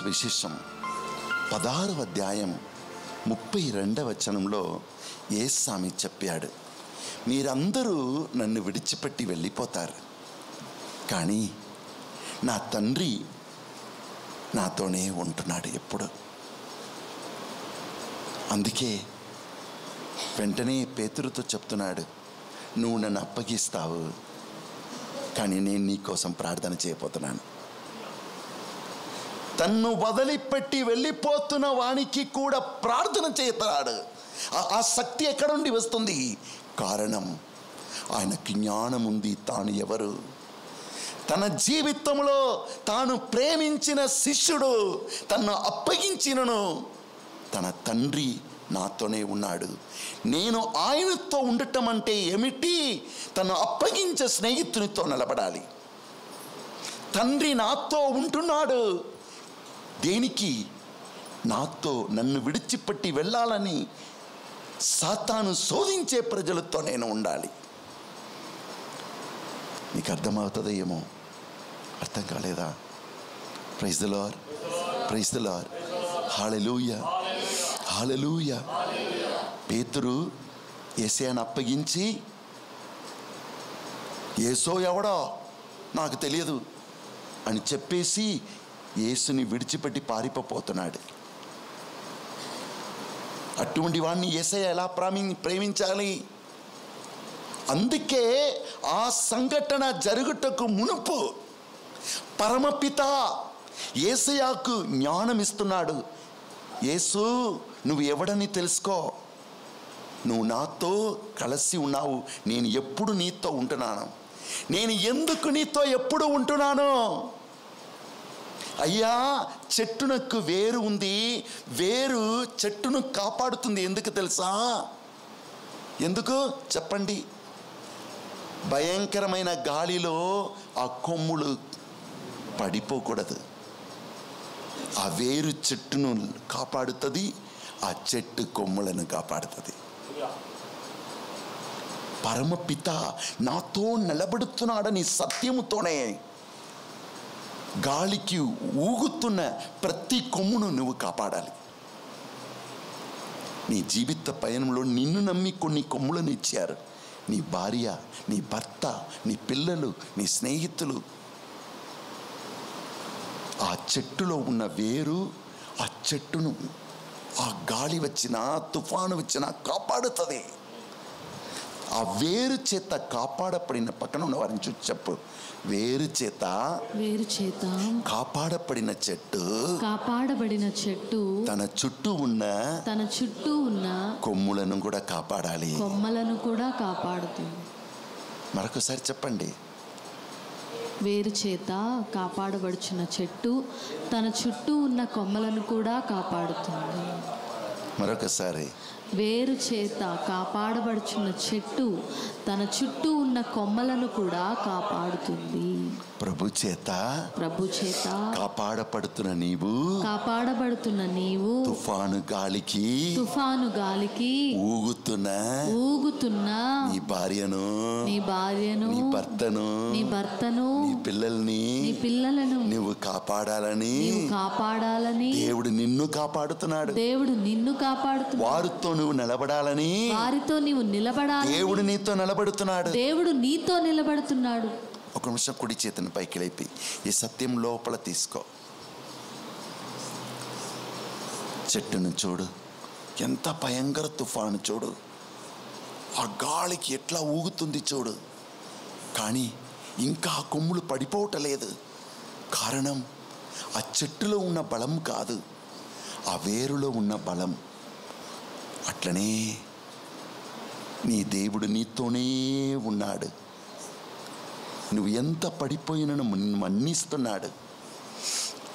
సువిశేషం. పదహారవ అధ్యాయం ముప్పై రెండవ వచనంలో ఏస్వామి చెప్పాడు మీరందరూ నన్ను విడిచిపెట్టి వెళ్ళిపోతారు. కానీ నా తండ్రి నాతోనే ఉంటున్నాడు ఎప్పుడు. అందుకే వెంటనే పేతురుతో చెప్తున్నాడు నువ్వు నన్ను అప్పగిస్తావు కానీ నేను నీ కోసం ప్రార్థన చేయబోతున్నాను. తన్ను వదిలిపెట్టి వెళ్ళిపోతున్న వానికి కూడా ప్రార్థన చేస్తాడు ఆ- శక్తి ఎక్కడ నుండి వస్తుంది? కారణం ఆయనకి జ్ఞానం ఉంది తాను ఎవరు? తన జీవితంలో తాను ప్రేమించిన శిష్యుడు తను అప్పగించినను. తన తండ్రి నాతోనే ఉన్నాడు. నేను ఆయనతో ఉండటం అంటే ఏమిటి? తను అప్పగించే స్నేహితునితో నిలబడాలి. తండ్రి నాతో ఉంటున్నాడు. దేనికి నాతో నన్ను విడిచిపెట్టి వెళ్ళాలని సాతాను శోధించే ప్రజలతో నేను ఉండాలి. నీకు అర్థమవుతుందో ఏమో? అర్థం కాలేదా? Praise the lord praise lord hallelujah hallelujah పేతురు ఏసయాన్ని అప్పగించి ఏసో ఎవడో? నాకు తెలియదు. అని చెప్పేసి యేసుని విడిచిపెట్టి పారిపోతున్నాడు అటువంటి వాడిని ఏసయ్య ఎలా ప్రామి ప్రేమించాలి? అందుకే ఆ సంఘటన జరుగుటకు మునుపు పరమపిత ఏసయాకు జ్ఞానం ఇస్తున్నాడు యేసు నువ్వు ఎవడని తెలుసుకో? నువ్వు నాతో కలిసి ఉన్నావు. నేను ఎప్పుడు నీతో ఉంటున్నాను. నేను ఎందుకు నీతో ఎప్పుడు ఉంటున్నాను? అయ్యా చెట్టునకు వేరు ఉంది వేరు చెట్టును కాపాడుతుంది. ఎందుకు తెలుసా? ఎందుకు? చెప్పండి. భయంకరమైన గాలిలో ఆ కొమ్ములు పడిపోకూడదు. ఆ వేరు చెట్టును కాపాడుతుంది ఆ చెట్టు కొమ్ములను కాపాడుతుంది. పరమపిత నాతో నిలబడుతున్నాడని సత్యముతోనే గాలికి ఊగుతున్న ప్రతి కొమ్మును నువ్వు కాపాడాలి. నీ జీవిత పయనంలో నిన్ను నమ్మి కొన్ని కొమ్ములను ఇచ్చారు. నీ భార్య నీ భర్త నీ పిల్లలు నీ స్నేహితులు. ఆ చెట్టులో ఉన్న వేరు ఆ చెట్టును ఆ గాలి వచ్చినా తుఫాను వచ్చినా కాపాడుతుంది. ఆ వేరు చేత కాపాడబడిన పక్కన ఉన్న వారిని చూసి చెప్పు. వేరు చేత వేరు చేత కాపాడబడిన చెట్టు కాపాడబడిన చెట్టు తన చుట్టూ ఉన్న తన చుట్టూ ఉన్న కొమ్ములను కూడా కాపాడాలి. కొమ్మలను కూడా కాపాడుతుంది మరొకసారి చెప్పండి. వేరు చేత కాపాడబడుచున్న చెట్టు తన చుట్టూ ఉన్న కొమ్మలను కూడా కాపాడుతుంది. మరొకసారి. వేరు చేత కాపాడబడుచున్న చెట్టు తన చుట్టూ ఉన్న కొమ్మలను కూడా కాపాడుతుంది. ప్రభు చేత ప్రభు చేత కాపాడపడుతున్న నీవు కాపాడబడుతున్న నీవు తుఫాను గాలికి తుఫాను గాలికి ఊగుతున్న ఊగుతున్న నీ భార్యను నీ భార్యను నీ భర్తను నీ భర్తను నీ పిల్లల్ని నీ పిల్లలను నువ్వు కాపాడాలని కాపాడాలని దేవుడు నిన్ను కాపాడుతున్నాడు. దేవుడు నిన్ను కాపాడుతున్నాడు. వారితో నువ్వు నిలబడాలని వారితో నీవు నిలబడాలి దేవుడు నీతో నిలబడుతున్నాడు. దేవుడు నీతో నిలబడుతున్నాడు. ఒక నిమిషం కుడి చేతిని పైకి లేపి ఈ సత్యం లోపల తీసుకో. చెట్టును చూడు. ఎంత భయంకర తుఫాను చూడు. ఆ గాలికి ఎట్లా ఊగుతుంది చూడు. కానీ ఇంకా ఆ కొమ్ములు పడిపోవటలేదు. కారణం ఆ చెట్టులో ఉన్న బలం కాదు. ఆ వేరులో ఉన్న బలం. అట్లనే నీ దేవుడు నీతోనే ఉన్నాడు. నువ్వు ఎంత పడిపోయినను మన్నిస్తున్నాడు.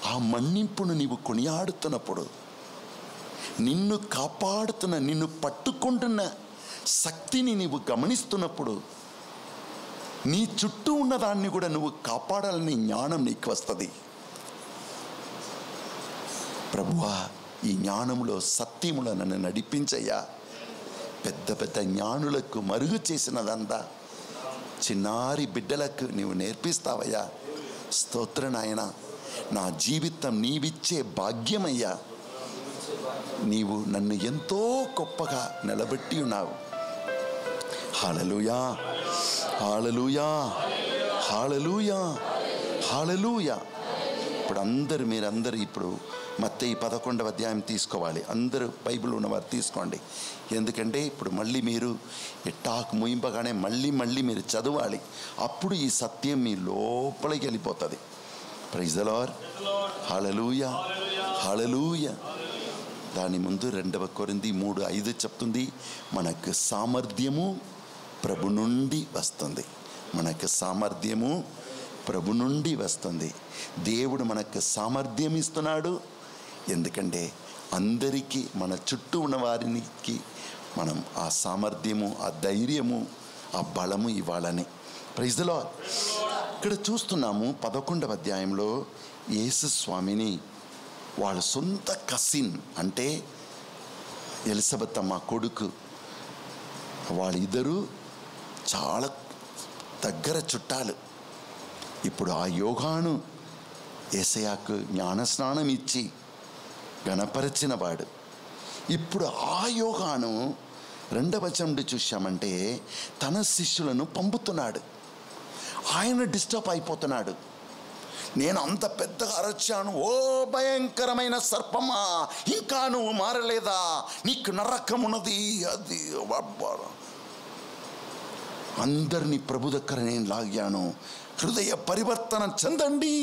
ఆ మన్నింపును నీవు కొనియాడుతున్నప్పుడు నిన్ను కాపాడుతున్న నిన్ను పట్టుకుంటున్న శక్తిని నీవు గమనిస్తున్నప్పుడు నీ చుట్టూ ఉన్న దాన్ని కూడా నువ్వు కాపాడాలని జ్ఞానం నీకు వస్తుంది. ప్రభువా ఈ జ్ఞానంలో సత్యములో నన్ను నడిపించయ్యా. పెద్ద పెద్ద జ్ఞానులకు మరుగు చేసినదంతా చిన్నారి బిడ్డలకు నీవు నేర్పిస్తావయ్యా. స్తోత్ర నాయన నా జీవితం నీవిచ్చే భాగ్యమయ్యా. నీవు నన్ను ఎంతో గొప్పగా నిలబెట్టి ఉన్నావు. Hallelujah hallelujah hallelujah hallelujah. ఇప్పుడు అందరు మీరందరూ ఇప్పుడు మత్తే ఈ పదకొండవ అధ్యాయం తీసుకోవాలి. అందరూ బైబిల్ ఉన్నవారు తీసుకోండి. ఎందుకంటే ఇప్పుడు మళ్ళీ మీరు ఈ టాక్ ముయింపగానే మళ్ళీ మళ్ళీ మీరు చదవాలి. అప్పుడు ఈ సత్యం మీ లోపలికి వెళ్ళిపోతుంది. ప్రైజ్ హళలూయ హళలూయ దాని ముందు రెండవ కొరింది మూడు ఐదు చెప్తుంది. మనకు సామర్థ్యము ప్రభు నుండి వస్తుంది. మనకు సామర్థ్యము ప్రభు నుండి వస్తుంది. దేవుడు మనకు సామర్థ్యం ఇస్తున్నాడు. ఎందుకంటే అందరికీ మన చుట్టూ ఉన్న వారికి మనం ఆ సామర్థ్యము ఆ ధైర్యము ఆ బలము ఇవ్వాలని. ప్రైజ్లో ఇక్కడ చూస్తున్నాము పదకొండవ అధ్యాయంలో యేసు స్వామిని వాళ్ళ సొంత కసిన్ అంటే ఎలిజబెత్ అమ్మ కొడుకు. వాళ్ళిద్దరూ చాలా దగ్గర చుట్టాలు. ఇప్పుడు ఆ యోగాను ఏసయాకు జ్ఞానస్నానం ఇచ్చి గణపరచిన వాడు ఇప్పుడు ఆ యోగాను రెండవ చండి చూశామంటే తన శిష్యులను పంపుతున్నాడు. ఆయన డిస్టర్బ్ అయిపోతున్నాడు. నేను అంత పెద్దగా అరచాను. ఓ భయంకరమైన సర్పమా ఇంకా నువ్వు మారలేదా? నీకు నరకం ఉన్నది అది అందరినీ ప్రభు దగ్గర నేను లాగాను హృదయ పరివర్తన చెందండి.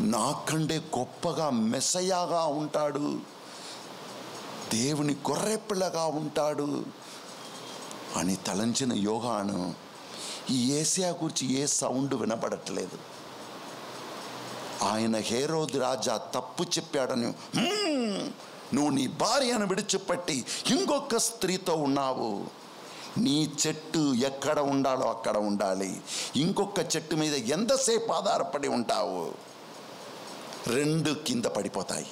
నాకంటే గొప్పగా మెసయాగా ఉంటాడు. దేవుని గొర్రెపిల్లగా ఉంటాడు అని తలంచిన యోగాను ఈ ఏసియా గురించి ఏ సౌండ్ వినపడట్లేదు ఆయన హేరోది రాజా తప్పు చెప్పాడని నువ్వు నీ భార్యను విడిచిపెట్టి ఇంకొక స్త్రీతో ఉన్నావు. నీ చెట్టు ఎక్కడ ఉండాలో అక్కడ ఉండాలి. ఇంకొక చెట్టు మీద ఎంతసేపు ఆధారపడి ఉంటావు? రెండు కింద పడిపోతాయి.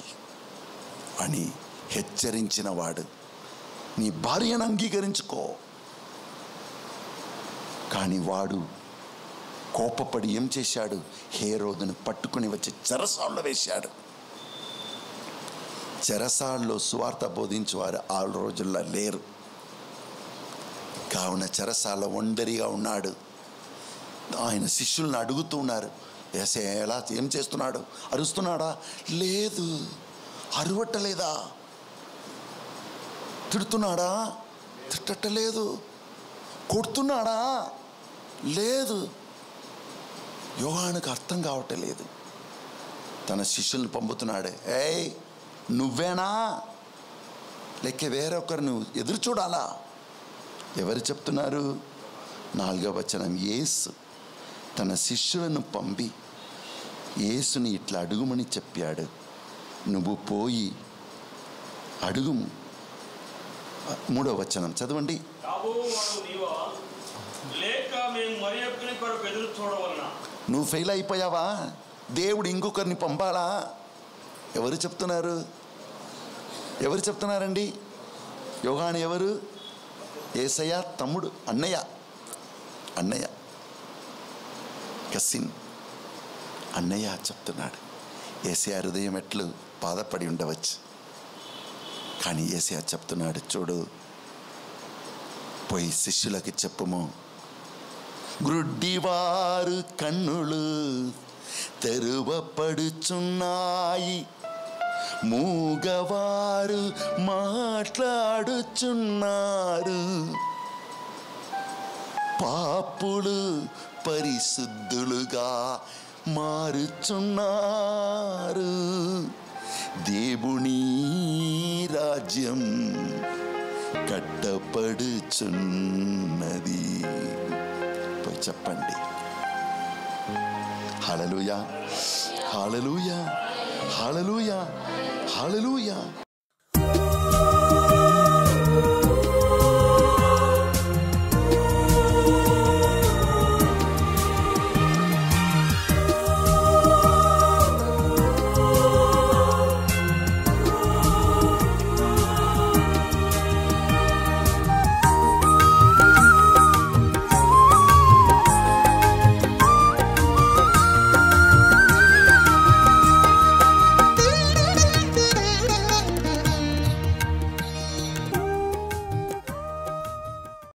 అని హెచ్చరించిన వాడు నీ భార్యను అంగీకరించుకో. కానీ వాడు కోపపడి ఏం చేశాడు? హే రోజును పట్టుకుని వచ్చి చెరసాల్లో వేశాడు. చెరసాల్లో సువార్త బోధించేవారు ఆ రోజుల్లో లేరు. కావున చెరసాల ఒంటరిగా ఉన్నాడు. ఆయన శిష్యుల్ని అడుగుతూ ఉన్నారు. ఏసే ఎలా ఏం చేస్తున్నాడు? అరుస్తున్నాడా? లేదు. అరువట్టలేదా? తిడుతున్నాడా? తిట్టలేదు కొడుతున్నాడా? లేదు. యోగానికి అర్థం కావట్లేదు. తన శిష్యుల్ని పంపుతున్నాడు. ఏయ్ నువ్వేనా? లేక వేరొకరిని ఎదురు చూడాలా? ఎవరు చెప్తున్నారు? నాలుగవ వచనం యేసు తన శిష్యులను పంపి యేసుని ఇట్లా అడుగుమని చెప్పాడు. నువ్వు పోయి అడుగుము. మూడవ వచనం చదవండి. నువ్వు ఫెయిల్ అయిపోయావా? దేవుడు ఇంకొకరిని పంపాలా? ఎవరు చెప్తున్నారు? ఎవరు చెప్తున్నారండి? యోగాని ఎవరు? ఏసయ్య తమ్ముడు అన్నయ్య అన్నయ్య. కసిన్ అన్నయ్య చెప్తున్నాడు ఏసయ హృదయం ఎట్లు బాధపడి ఉండవచ్చు. కానీ ఏసయ చెప్తున్నాడు చూడు పోయి శిష్యులకి చెప్పుము. గ్రుడ్డివారు కన్నులు తెరువపడుచున్నాయి. మూగవారు మాట్లాడుచున్నారు పాపులు పరిశుద్ధులుగా మారుచున్నారు దేవుని రాజ్యం కట్టపడుచున్నది పోయి చెప్పండి హలలుయా హలలుయా హలలుయా హలలుయా